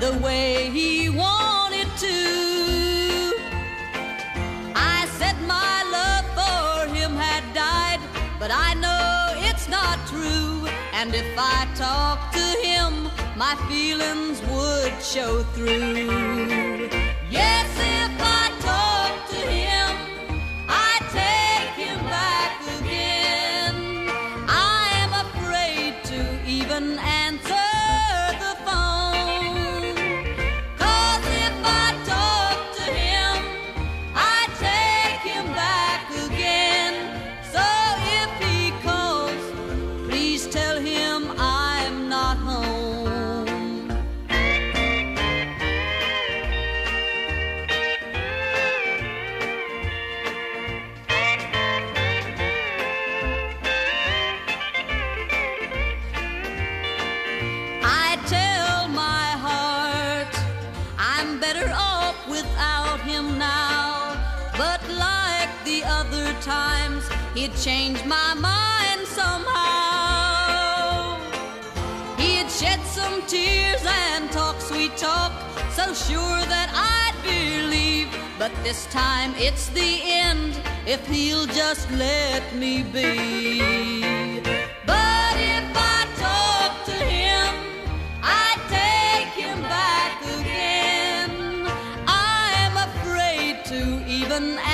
the way he wanted to. I said my love for him had died, but I know it's not true. And if I talked to him, my feelings would show through. But like the other times, he'd changed my mind somehow. He'd shed some tears and talk sweet talk, so sure that I'd believe. But this time it's the end if he'll just let me be. an